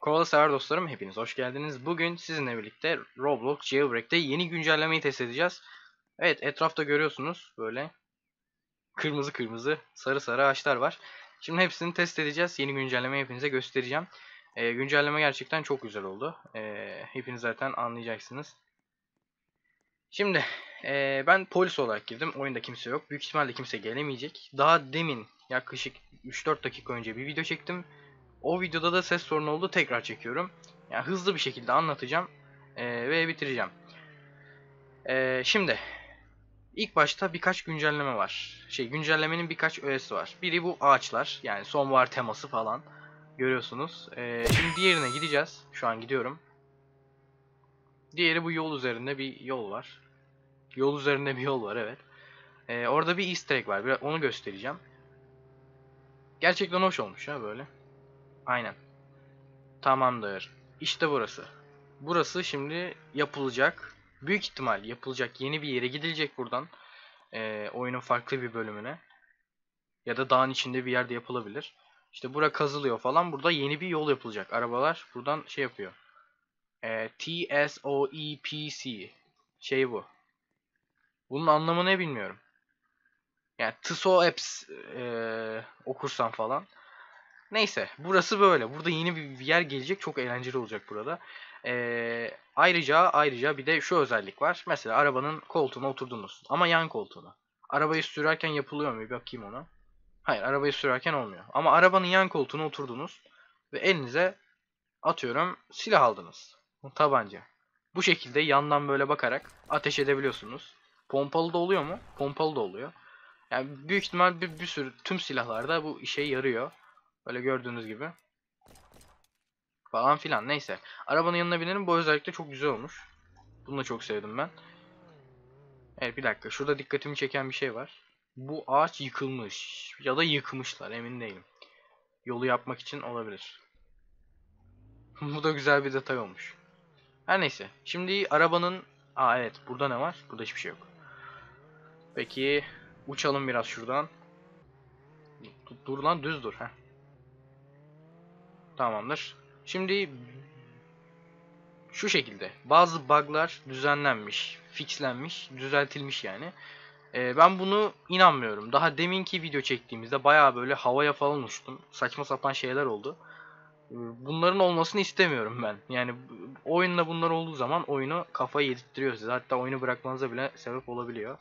Koala sever dostlarım hepiniz hoş geldiniz. Bugün sizinle birlikte Roblox Jailbreak'te yeni güncellemeyi test edeceğiz. Evet etrafta görüyorsunuz böyle kırmızı kırmızı sarı sarı ağaçlar var. Şimdi hepsini test edeceğiz. Yeni güncellemeyi hepinize göstereceğim. Ee, güncelleme gerçekten çok güzel oldu. Ee, hepiniz zaten anlayacaksınız. Şimdi ee, ben polis olarak girdim. Oyunda kimse yok. Büyük ihtimalle kimse gelemeyecek. Daha demin yaklaşık 3-4 dakika önce bir video çektim. O videoda da ses sorunu oldu. Tekrar çekiyorum. Yani hızlı bir şekilde anlatacağım. ee, ve bitireceğim. Ee, şimdi ilk başta birkaç güncelleme var. Şey güncellemenin birkaç öğesi var. Biri bu ağaçlar. Yani sonbahar teması falan. Görüyorsunuz. Ee, şimdi diğerine gideceğiz. Şu an gidiyorum. Diğeri bu yol üzerinde bir yol var. Yol üzerinde bir yol var evet. Ee, orada bir easter egg var. Biraz onu göstereceğim. Gerçekten hoş olmuş ha böyle. Aynen. Tamamdır. İşte burası. Burası şimdi yapılacak. Büyük ihtimal yapılacak yeni bir yere gidilecek buradan. Ee, oyunun farklı bir bölümüne. Ya da dağın içinde bir yerde yapılabilir. İşte bura kazılıyor falan. Burada yeni bir yol yapılacak. Arabalar buradan şey yapıyor. Ee, T-S-O-E-P-C. Şey bu. Bunun anlamı ne bilmiyorum. Yani TSO Apps ee, okursan falan. Neyse burası böyle. Burada yeni bir yer gelecek. Çok eğlenceli olacak burada. Ee, ayrıca ayrıca bir de şu özellik var. Mesela arabanın koltuğuna oturdunuz. Ama yan koltuğuna. Arabayı sürerken yapılıyor mu? Bir bakayım ona. Hayır arabayı sürerken olmuyor. Ama arabanın yan koltuğuna oturdunuz. Ve elinize atıyorum silah aldınız. Tabanca. Bu şekilde yandan böyle bakarak ateş edebiliyorsunuz. Pompalı da oluyor mu? Pompalı da oluyor. Yani büyük ihtimal bir, bir sürü tüm silahlarda bu işe yarıyor. Böyle gördüğünüz gibi. Falan filan neyse. Arabanın yanına binelim. Bu özellikle çok güzel olmuş. Bunu da çok sevdim ben. Evet bir dakika. Şurada dikkatimi çeken bir şey var. Bu ağaç yıkılmış. Ya da yıkmışlar emin değilim. Yolu yapmak için olabilir. Bu da güzel bir detay olmuş. Her neyse. Şimdi arabanın... Aa evet burada ne var? Burada hiçbir şey yok. Peki uçalım biraz şuradan. Dur, lan düz dur. Heh. Tamamdır. Şimdi şu şekilde bazı bug'lar düzenlenmiş, fixlenmiş, düzeltilmiş yani. Ee, ben bunu inanmıyorum. Daha deminki video çektiğimizde baya böyle havaya falan uçtum. Saçma sapan şeyler oldu. Ee, Bunların olmasını istemiyorum ben. Yani oyunla bunlar olduğu zaman oyunu kafayı yedirttiriyor size. Hatta oyunu bırakmanıza bile sebep olabiliyor.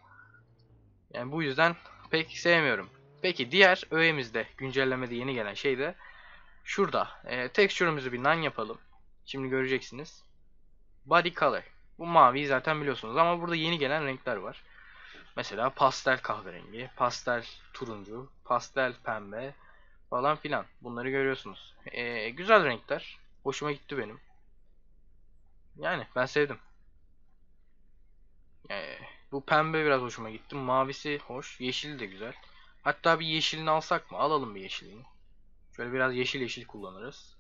Yani bu yüzden pek sevmiyorum. Peki diğer öğemizde güncellemede yeni gelen şey de Şurada. E, texture'ımızı bir none yapalım. Şimdi göreceksiniz. Body color. Bu maviyi zaten biliyorsunuz ama burada yeni gelen renkler var. Mesela pastel kahverengi, pastel turuncu, pastel pembe falan filan. Bunları görüyorsunuz. E, güzel renkler. Hoşuma gitti benim. Yani ben sevdim. E, bu pembe biraz hoşuma gitti. Mavisi hoş. Yeşili de güzel. Hatta bir yeşilini alsak mı? Alalım bir yeşilini. Şöyle biraz yeşil yeşil kullanırız.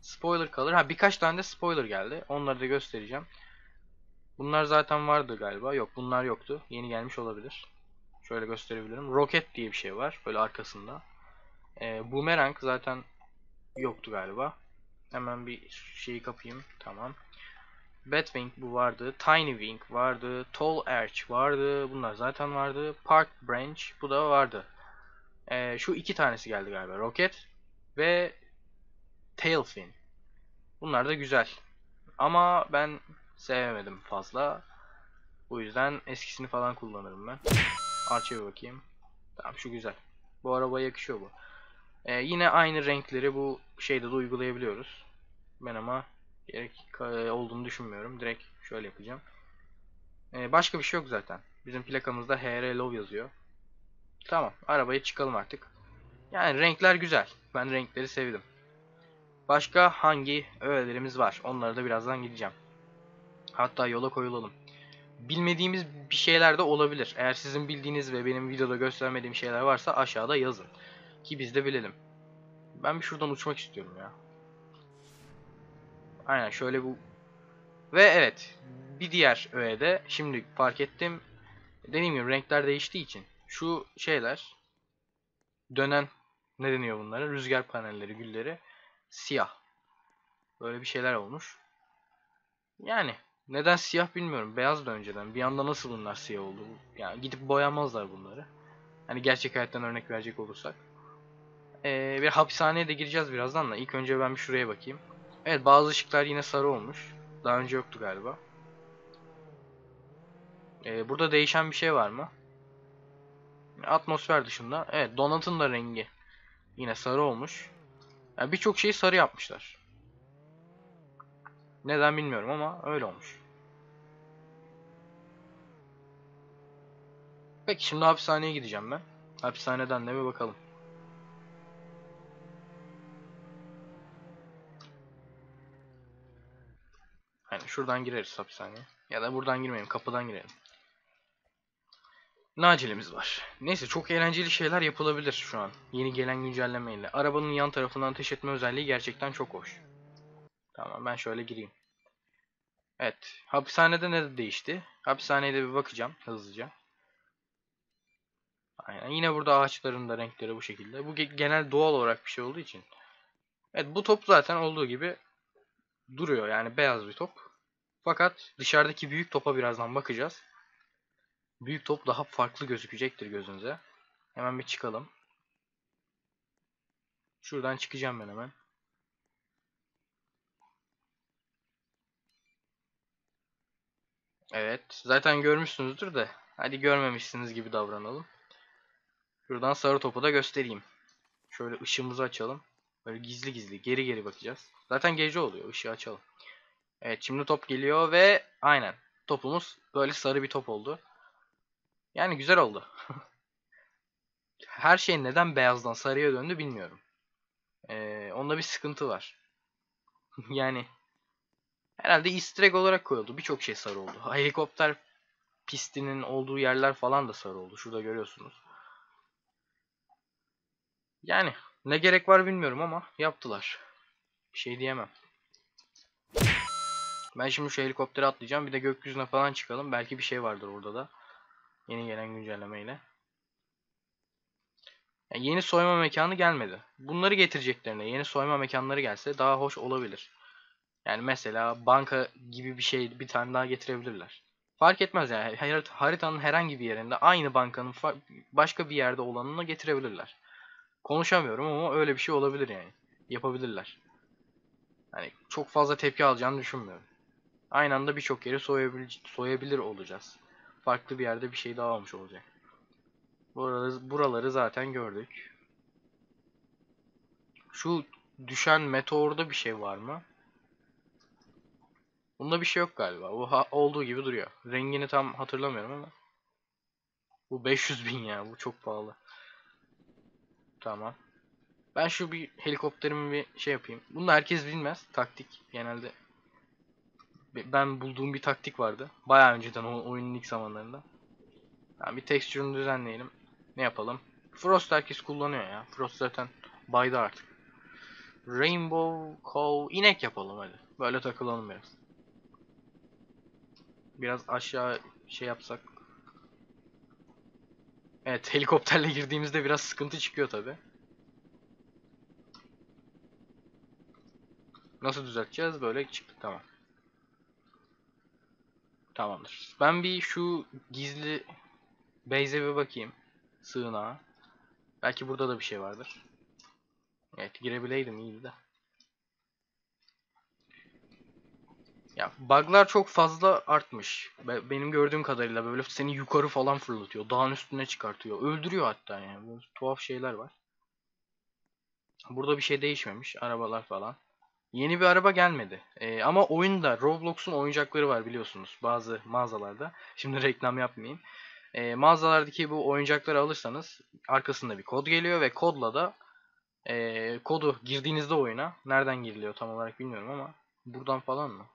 Spoiler kalır. Ha birkaç tane de spoiler geldi. Onları da göstereceğim. Bunlar zaten vardı galiba. Yok bunlar yoktu. Yeni gelmiş olabilir. Şöyle gösterebilirim. Rocket diye bir şey var. Böyle arkasında. Ee, Boomerang zaten yoktu galiba. Hemen bir şeyi kapayım. Tamam. Batwing bu vardı. Tiny Wing vardı. Tall Arch vardı. Bunlar zaten vardı. Park Branch bu da vardı. Ee, şu iki tanesi geldi galiba. Rocket ve Tailfin. Bunlar da güzel. Ama ben sevemedim fazla. Bu yüzden eskisini falan kullanırım ben. Arch'e bakayım. Tamam şu güzel. Bu arabaya yakışıyor bu. Ee, yine aynı renkleri bu şeyde de uygulayabiliyoruz. Ben ama gerek ka- olduğunu düşünmüyorum. Direkt şöyle yapacağım. Ee, başka bir şey yok zaten. Bizim plakamızda HR Love yazıyor. Tamam. Arabaya çıkalım artık. Yani renkler güzel. Ben renkleri sevdim. Başka hangi öğelerimiz var? Onlara da birazdan gideceğim. Hatta yola koyulalım. Bilmediğimiz bir şeyler de olabilir. Eğer sizin bildiğiniz ve benim videoda göstermediğim şeyler varsa aşağıda yazın. Ki biz de bilelim. Ben bir şuradan uçmak istiyorum ya. Aynen şöyle bu. Ve evet. Bir diğer öğede şimdi fark ettim. Dediğim gibi renkler değiştiği için Şu şeyler dönen ne deniyor bunlara? Rüzgar panelleri, gülleri siyah. Böyle bir şeyler olmuş. Yani neden siyah bilmiyorum. Beyaz da önceden. Bir anda nasıl bunlar siyah oldu? Yani gidip boyamazlar bunları. Hani gerçek hayattan örnek verecek olursak. Ee, bir hapishaneye de gireceğiz birazdan da. İlk önce ben bir şuraya bakayım. Evet bazı ışıklar yine sarı olmuş. Daha önce yoktu galiba. Ee, burada değişen bir şey var mı? Atmosfer dışında. Evet donatın da rengi. Yine sarı olmuş. Yani Birçok şeyi sarı yapmışlar. Neden bilmiyorum ama öyle olmuş. Peki şimdi hapishaneye gideceğim ben. Hapishaneden de bir bakalım. Yani şuradan gireriz hapishaneye. Ya da buradan girmeyelim, kapıdan girelim. Ne acelemiz var. Neyse çok eğlenceli şeyler yapılabilir şu an. Yeni gelen güncellemeyle. Arabanın yan tarafından ateş etme özelliği gerçekten çok hoş. Tamam ben şöyle gireyim. Evet. Hapishanede ne değişti? Hapishaneye de bir bakacağım hızlıca. Aynen. Yine burada ağaçların da renkleri bu şekilde. Bu ge- genel doğal olarak bir şey olduğu için. Evet bu top zaten olduğu gibi duruyor. Yani beyaz bir top. Fakat dışarıdaki büyük topa birazdan bakacağız. Büyük top daha farklı gözükecektir gözünüze. Hemen bir çıkalım. Şuradan çıkacağım ben hemen. Evet. Zaten görmüşsünüzdür de. Hadi görmemişsiniz gibi davranalım. Şuradan sarı topu da göstereyim. Şöyle ışığımızı açalım. Böyle gizli gizli geri geri bakacağız. Zaten gece oluyor. Işığı açalım. Evet şimdi top geliyor ve aynen. Topumuz böyle sarı bir top oldu. Yani güzel oldu. Her şey neden beyazdan sarıya döndü bilmiyorum. Ee, onda bir sıkıntı var. yani herhalde easter egg olarak koyuldu. Birçok şey sarı oldu. Helikopter pistinin olduğu yerler falan da sarı oldu. Şurada görüyorsunuz. Yani ne gerek var bilmiyorum ama yaptılar. Bir şey diyemem. Ben şimdi şu helikoptere atlayacağım. Bir de gökyüzüne falan çıkalım. Belki bir şey vardır orada da. Yeni gelen güncellemeyle. Yani yeni soyma mekanı gelmedi. Bunları getireceklerine yeni soyma mekanları gelse daha hoş olabilir. Yani mesela banka gibi bir şey bir tane daha getirebilirler. Fark etmez yani Harit- haritanın herhangi bir yerinde aynı bankanın başka bir yerde olanını getirebilirler. Konuşamıyorum ama öyle bir şey olabilir yani. Yapabilirler. Hani çok fazla tepki alacağını düşünmüyorum. Aynı anda birçok yeri soyabil soyabilir olacağız. Farklı bir yerde bir şey daha olmuş olacak. Buraları, buraları zaten gördük. Şu düşen meteorda bir şey var mı? Bunda bir şey yok galiba. Bu olduğu gibi duruyor. Rengini tam hatırlamıyorum ama. Bu 500 bin ya. Bu çok pahalı. Tamam. Ben şu bir helikopterimi bir şey yapayım. Bunu herkes bilmez. Taktik genelde. Be- Ben bulduğum bir taktik vardı. Bayağı önceden o oyunun ilk zamanlarında. Yani bir texture'ını düzenleyelim. Ne yapalım? Frost herkes kullanıyor ya. Frost zaten baydı artık. Rainbow Cow inek yapalım hadi. Böyle takılalım biraz. Biraz aşağı şey yapsak. Evet helikopterle girdiğimizde biraz sıkıntı çıkıyor tabi. Nasıl düzelteceğiz? Böyle çıktı tamam. Tamamdır. Ben bir şu gizli base'e bir bakayım. Sığınağa. Belki burada da bir şey vardır. Evet girebileydim iyiydi de. Ya bug'lar çok fazla artmış. Be- Benim gördüğüm kadarıyla böyle seni yukarı falan fırlatıyor. Dağın üstüne çıkartıyor. Öldürüyor hatta yani. Böyle tuhaf şeyler var. Burada bir şey değişmemiş. Arabalar falan. Yeni bir araba gelmedi. Ee, ama oyunda Roblox'un oyuncakları var biliyorsunuz. Bazı mağazalarda. Şimdi reklam yapmayayım. Ee, mağazalardaki bu oyuncakları alırsanız arkasında bir kod geliyor ve kodla da ee, kodu girdiğinizde oyuna nereden giriliyor tam olarak bilmiyorum ama buradan falan mı?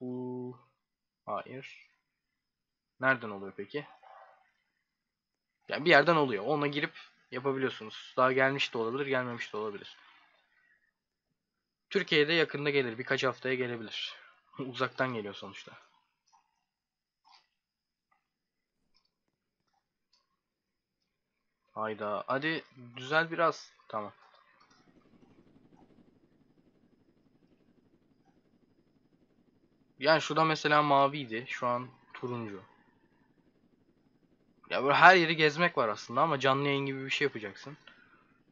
Bu hayır. Nereden oluyor peki? Yani bir yerden oluyor. Ona girip yapabiliyorsunuz. Daha gelmiş de olabilir, gelmemiş de olabilir. Türkiye'de yakında gelir. Birkaç haftaya gelebilir. Uzaktan geliyor sonuçta. Hayda. Hadi düzel biraz. Tamam. Yani şurada mesela maviydi. Şu an turuncu. Ya böyle her yeri gezmek var aslında ama canlı yayın gibi bir şey yapacaksın.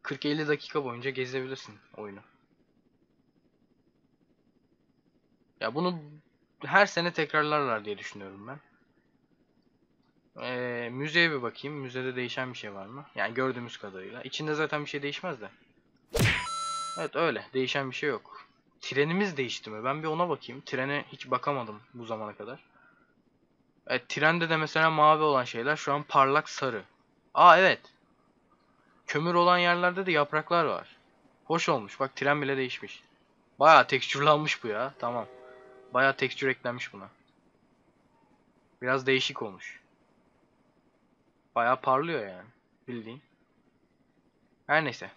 40-50 dakika boyunca gezebilirsin oyunu. Ya bunu her sene tekrarlarlar diye düşünüyorum ben. Ee, müzeye bir bakayım. Müzede değişen bir şey var mı? Yani gördüğümüz kadarıyla. İçinde zaten bir şey değişmez de. Evet öyle. Değişen bir şey yok. Trenimiz değişti mi? Ben bir ona bakayım. Trene hiç bakamadım bu zamana kadar. Evet trende de mesela mavi olan şeyler şu an parlak sarı. Aa evet. Kömür olan yerlerde de yapraklar var. Hoş olmuş. Bak tren bile değişmiş. Bayağı tekstürlanmış bu ya. Tamam. Bayağı tekstür eklenmiş buna. Biraz değişik olmuş. Bayağı parlıyor yani. Bildiğin. Her neyse.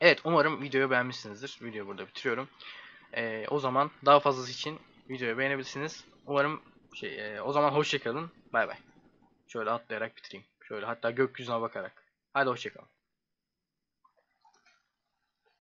Evet umarım videoyu beğenmişsinizdir. Videoyu burada bitiriyorum. Ee, o zaman daha fazlası için videoyu beğenebilirsiniz. Umarım şey, e, o zaman hoşçakalın. Bay bay. Şöyle atlayarak bitireyim. Şöyle hatta gökyüzüne bakarak. Hadi hoşçakalın.